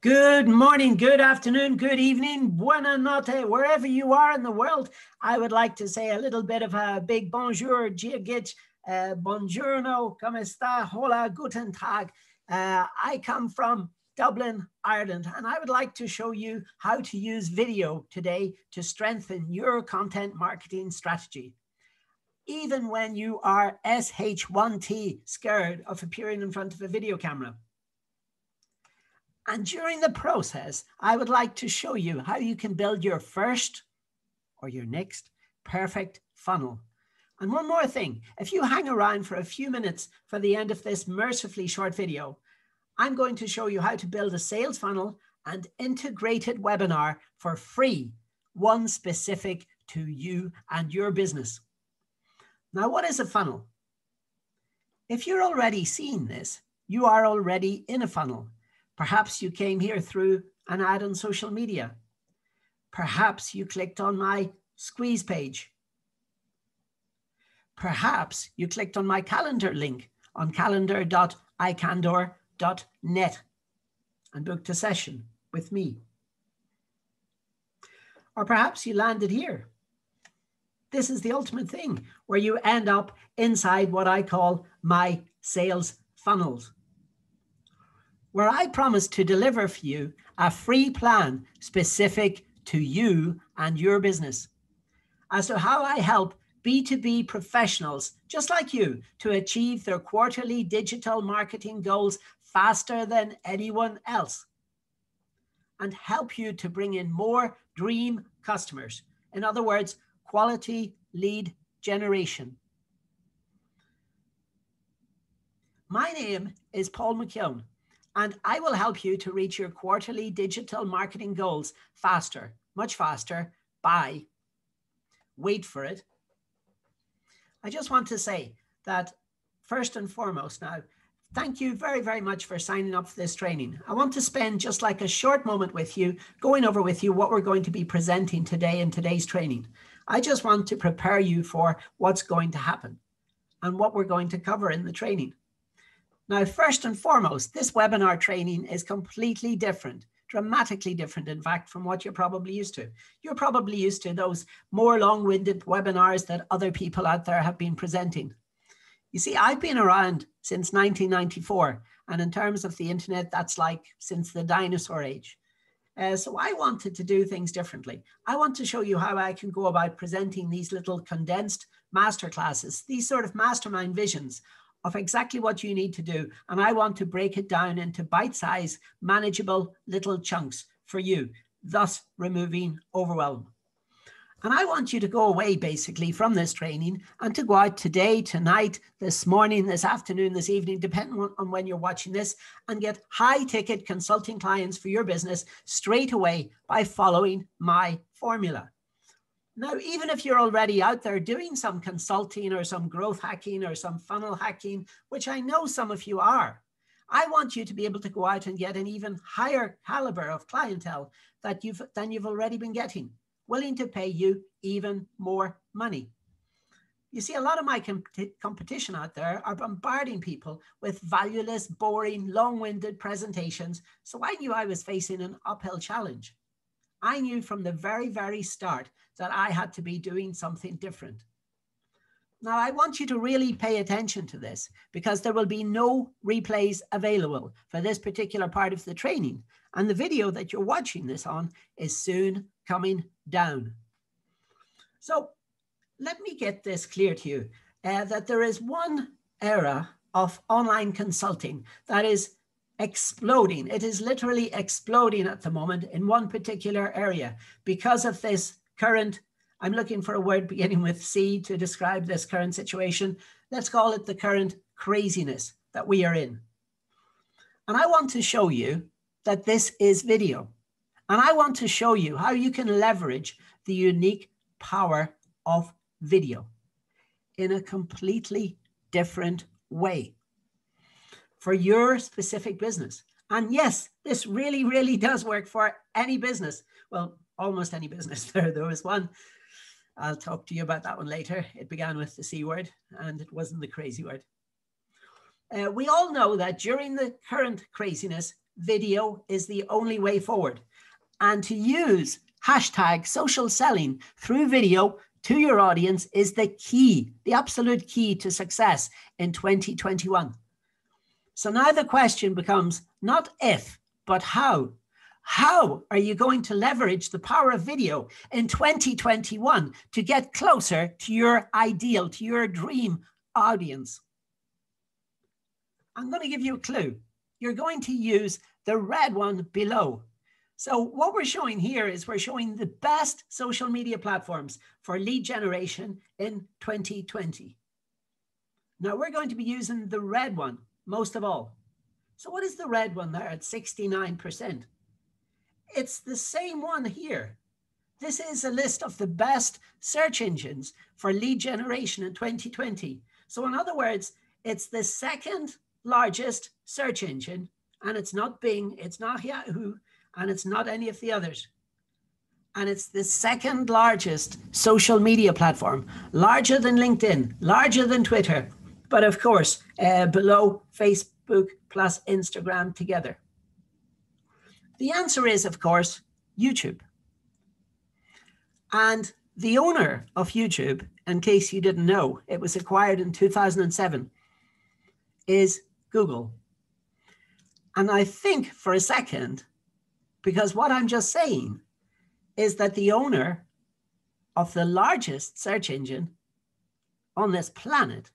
Good morning, good afternoon, good evening, buona notte, wherever you are in the world. I would like to say a little bit of a big bonjour, Dia duit, uh, buongiorno, come sta, hola, guten tag. Uh, I come from Dublin, Ireland, and I would like to show you how to use video today to strengthen your content marketing strategy. Even when you are SH1T scared of appearing in front of a video camera. And during the process, I would like to show you how you can build your first or your next perfect funnel. And one more thing, if you hang around for a few minutes for the end of this mercifully short video, I'm going to show you how to build a sales funnel and integrated webinar for free, one specific to you and your business. Now, what is a funnel? If you're already seeing this, you are already in a funnel. Perhaps you came here through an ad on social media. Perhaps you clicked on my squeeze page. Perhaps you clicked on my calendar link on calendar.icandour.net and booked a session with me. Or perhaps you landed here. This is the ultimate thing where you end up inside what I call my sales funnels where I promise to deliver for you a free plan specific to you and your business as to how I help B2B professionals just like you to achieve their quarterly digital marketing goals faster than anyone else and help you to bring in more dream customers. In other words, quality lead generation. My name is Paul McKeown and I will help you to reach your quarterly digital marketing goals faster, much faster by, wait for it. I just want to say that first and foremost now, thank you very, very much for signing up for this training. I want to spend just like a short moment with you, going over with you what we're going to be presenting today in today's training. I just want to prepare you for what's going to happen and what we're going to cover in the training. Now, first and foremost, this webinar training is completely different, dramatically different, in fact, from what you're probably used to. You're probably used to those more long-winded webinars that other people out there have been presenting. You see, I've been around since 1994, and in terms of the internet, that's like since the dinosaur age. Uh, so I wanted to do things differently. I want to show you how I can go about presenting these little condensed masterclasses, these sort of mastermind visions of exactly what you need to do. And I want to break it down into bite sized, manageable little chunks for you, thus removing overwhelm. And I want you to go away basically from this training and to go out today, tonight, this morning, this afternoon, this evening, depending on when you're watching this, and get high ticket consulting clients for your business straight away by following my formula. Now, even if you're already out there doing some consulting or some growth hacking or some funnel hacking, which I know some of you are, I want you to be able to go out and get an even higher caliber of clientele that you've than you've already been getting, willing to pay you even more money. You see, a lot of my comp competition out there are bombarding people with valueless, boring, long-winded presentations. So I knew I was facing an uphill challenge. I knew from the very, very start that I had to be doing something different. Now, I want you to really pay attention to this because there will be no replays available for this particular part of the training. And the video that you're watching this on is soon coming down. So let me get this clear to you uh, that there is one era of online consulting that is exploding. It is literally exploding at the moment in one particular area because of this current, I'm looking for a word beginning with C to describe this current situation. Let's call it the current craziness that we are in. And I want to show you that this is video. And I want to show you how you can leverage the unique power of video in a completely different way for your specific business. And yes, this really, really does work for any business. Well, almost any business. There, there was one. I'll talk to you about that one later. It began with the C word and it wasn't the crazy word. Uh, we all know that during the current craziness, video is the only way forward. And to use hashtag social selling through video to your audience is the key, the absolute key to success in 2021. So now the question becomes not if, but how. How are you going to leverage the power of video in 2021 to get closer to your ideal, to your dream audience? I'm going to give you a clue. You're going to use the red one below. So what we're showing here is we're showing the best social media platforms for lead generation in 2020. Now we're going to be using the red one most of all. So what is the red one there at 69%? It's the same one here. This is a list of the best search engines for lead generation in 2020. So in other words, it's the second largest search engine and it's not Bing, it's not Yahoo, and it's not any of the others. And it's the second largest social media platform, larger than LinkedIn, larger than Twitter, but of course, uh, below Facebook plus Instagram together. The answer is, of course, YouTube. And the owner of YouTube, in case you didn't know, it was acquired in 2007, is Google. And I think for a second because what I'm just saying is that the owner of the largest search engine on this planet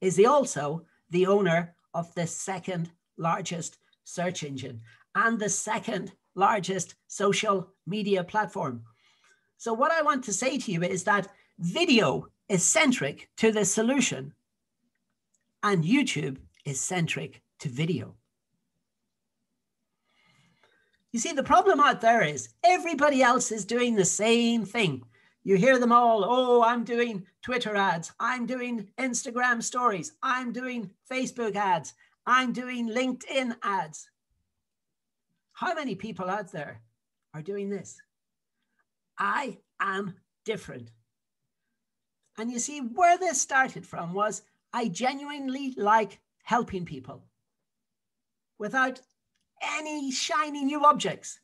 is he also the owner of the second largest search engine and the second largest social media platform. So, what I want to say to you is that video is centric to the solution, and YouTube is centric to video. You see, the problem out there is everybody else is doing the same thing. You hear them all, oh, I'm doing Twitter ads, I'm doing Instagram stories, I'm doing Facebook ads, I'm doing LinkedIn ads. How many people out there are doing this? I am different. And you see, where this started from was I genuinely like helping people without any shiny new objects.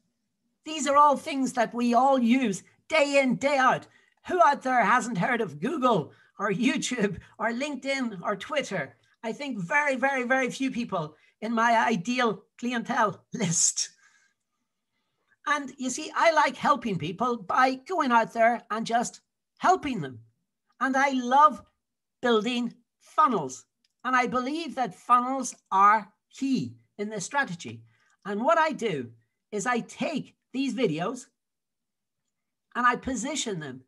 These are all things that we all use day in, day out. Who out there hasn't heard of Google or YouTube or LinkedIn or Twitter? I think very, very, very few people in my ideal clientele list. And you see, I like helping people by going out there and just helping them. And I love building funnels. And I believe that funnels are key in this strategy. And what I do is I take these videos and I position them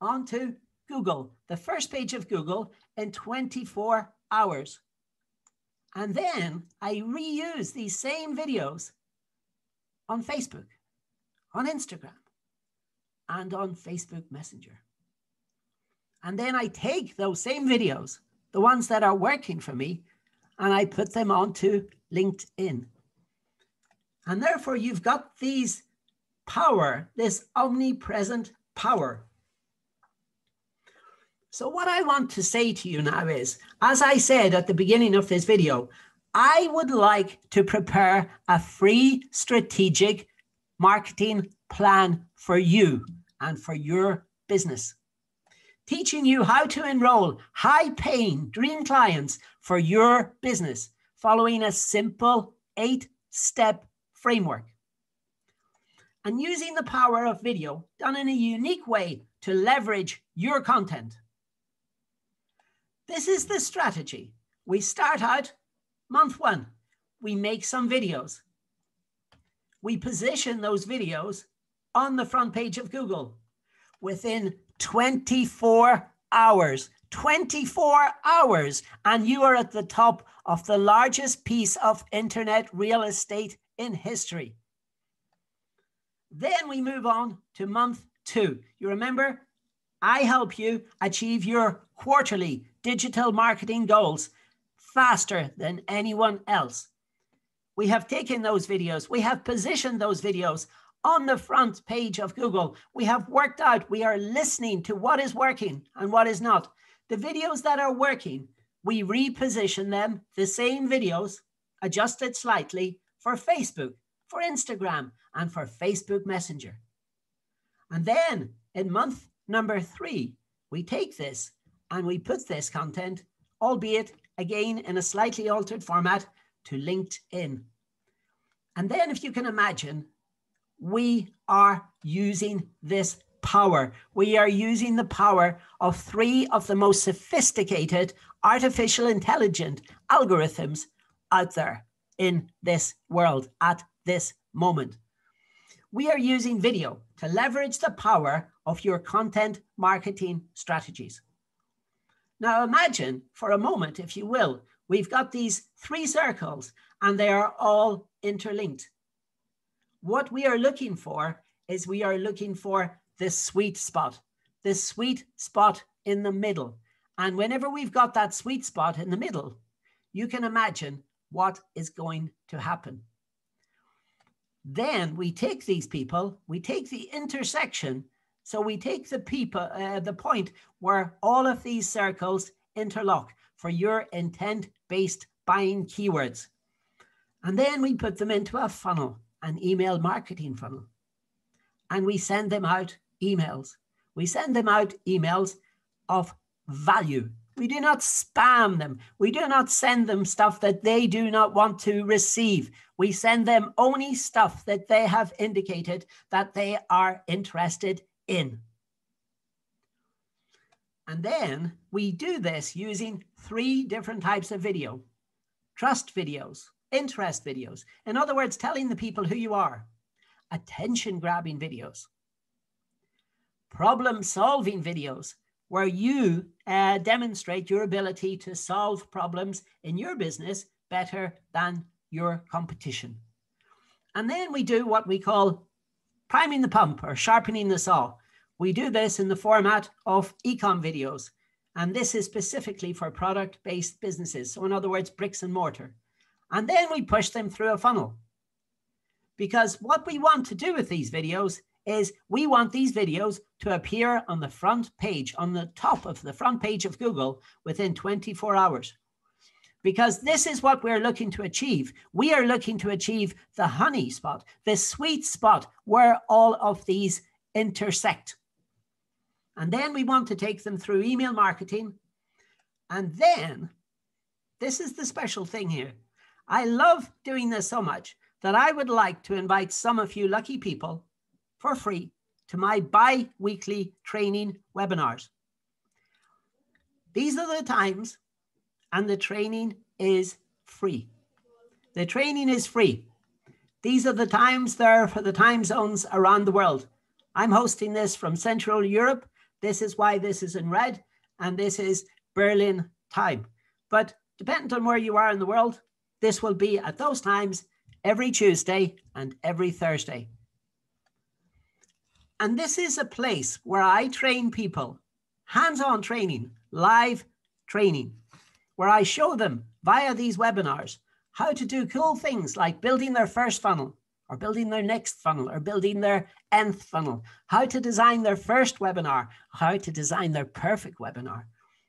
onto Google, the first page of Google in 24 hours. And then I reuse these same videos on Facebook, on Instagram, and on Facebook Messenger. And then I take those same videos, the ones that are working for me, and I put them onto LinkedIn. And therefore, you've got these power, this omnipresent power. So, what I want to say to you now is, as I said at the beginning of this video, I would like to prepare a free strategic marketing plan for you and for your business, teaching you how to enroll high paying dream clients for your business following a simple eight step framework. And using the power of video done in a unique way to leverage your content. This is the strategy. We start out month one, we make some videos. We position those videos on the front page of Google within 24 hours. 24 hours, and you are at the top of the largest piece of internet real estate in history. Then we move on to month two. You remember, I help you achieve your quarterly digital marketing goals faster than anyone else. We have taken those videos, we have positioned those videos on the front page of Google. We have worked out, we are listening to what is working and what is not. The videos that are working, we reposition them, the same videos, adjusted slightly, for Facebook for Instagram, and for Facebook Messenger. And then in month number three, we take this and we put this content, albeit again in a slightly altered format, to LinkedIn. And then, if you can imagine, we are using this power. We are using the power of three of the most sophisticated artificial intelligent algorithms out there in this world at this moment. We are using video to leverage the power of your content marketing strategies. Now imagine for a moment, if you will, we've got these three circles and they are all interlinked. What we are looking for is we are looking for the sweet spot, the sweet spot in the middle. And whenever we've got that sweet spot in the middle, you can imagine what is going to happen. Then we take these people, we take the intersection. So we take the people, uh, the point where all of these circles interlock for your intent-based buying keywords. And then we put them into a funnel, an email marketing funnel. And we send them out emails. We send them out emails of value. We do not spam them. We do not send them stuff that they do not want to receive. We send them only stuff that they have indicated that they are interested in. And then we do this using three different types of video trust videos, interest videos. In other words, telling the people who you are, attention grabbing videos, problem solving videos, where you uh, demonstrate your ability to solve problems in your business better than your competition. And then we do what we call priming the pump or sharpening the saw. We do this in the format of ecom videos. And this is specifically for product based businesses. So, in other words, bricks and mortar. And then we push them through a funnel. Because what we want to do with these videos is we want these videos to appear on the front page, on the top of the front page of Google within 24 hours. Because this is what we're looking to achieve. We are looking to achieve the honey spot, the sweet spot where all of these intersect. And then we want to take them through email marketing. And then, this is the special thing here. I love doing this so much that I would like to invite some of you lucky people for free to my bi weekly training webinars. These are the times, and the training is free. The training is free. These are the times there for the time zones around the world. I'm hosting this from Central Europe. This is why this is in red, and this is Berlin time. But depending on where you are in the world, this will be at those times every Tuesday and every Thursday. And this is a place where I train people, hands on training, live training, where I show them via these webinars how to do cool things like building their first funnel or building their next funnel or building their nth funnel, how to design their first webinar, how to design their perfect webinar,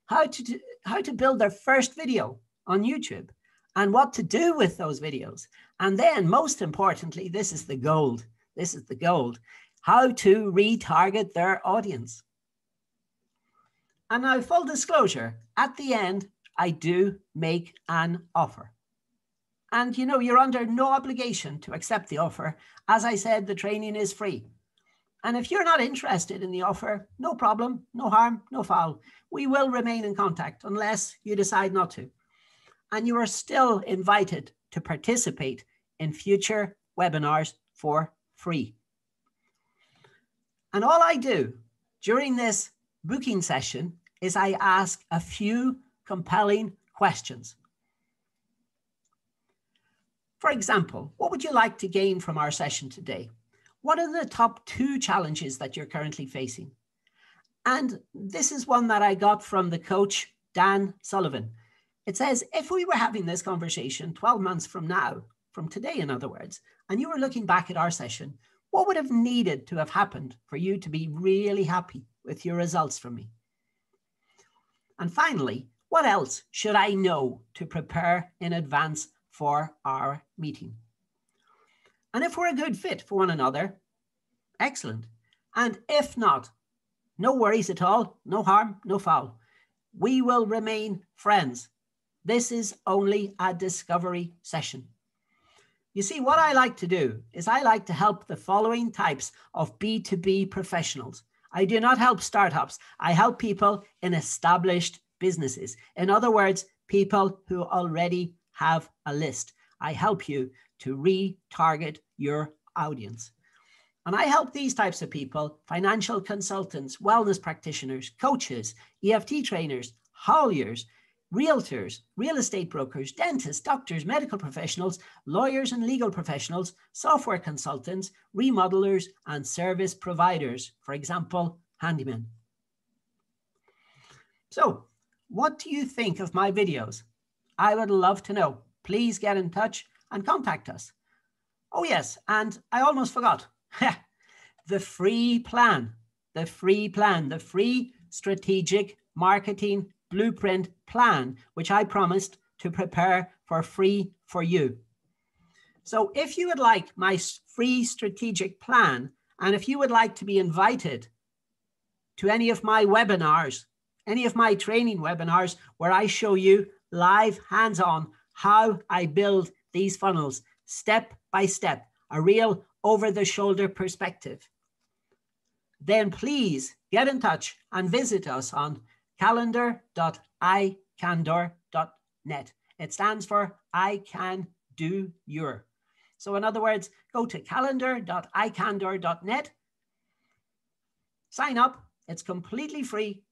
how to, do, how to build their first video on YouTube and what to do with those videos. And then most importantly, this is the gold. This is the gold how to retarget their audience. And now, full disclosure, at the end, I do make an offer. And you know, you're under no obligation to accept the offer. As I said, the training is free. And if you're not interested in the offer, no problem, no harm, no foul. We will remain in contact unless you decide not to. And you are still invited to participate in future webinars for free. And all I do during this booking session is I ask a few compelling questions. For example, what would you like to gain from our session today? What are the top two challenges that you're currently facing? And this is one that I got from the coach, Dan Sullivan. It says, if we were having this conversation 12 months from now, from today, in other words, and you were looking back at our session, what would have needed to have happened for you to be really happy with your results from me? And finally, what else should I know to prepare in advance for our meeting? And if we're a good fit for one another, excellent. And if not, no worries at all, no harm, no foul. We will remain friends. This is only a discovery session. You see, what I like to do is I like to help the following types of B2B professionals. I do not help startups. I help people in established businesses. In other words, people who already have a list. I help you to retarget your audience. And I help these types of people financial consultants, wellness practitioners, coaches, EFT trainers, hauliers, realtors, real estate brokers, dentists, doctors, medical professionals, lawyers and legal professionals, software consultants, remodelers, and service providers, for example, handymen. So, what do you think of my videos? I would love to know. Please get in touch and contact us. Oh, yes, and I almost forgot the free plan, the free plan, the free strategic marketing blueprint plan, which I promised to prepare for free for you. So if you would like my free strategic plan, and if you would like to be invited to any of my webinars, any of my training webinars where I show you live hands on how I build these funnels step by step, a real over the shoulder perspective, then please get in touch and visit us on calendar.icandour.net. It stands for I Can Do Your. So, in other words, go to calendar.icandour.net, sign up, it's completely free.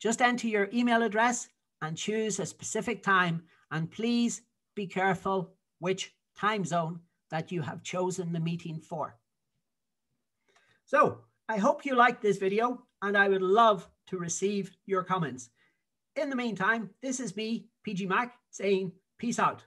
Just enter your email address and choose a specific time. And please be careful which time zone that you have chosen the meeting for. So I hope you liked this video and I would love to receive your comments. In the meantime, this is me, PG Mac, saying peace out.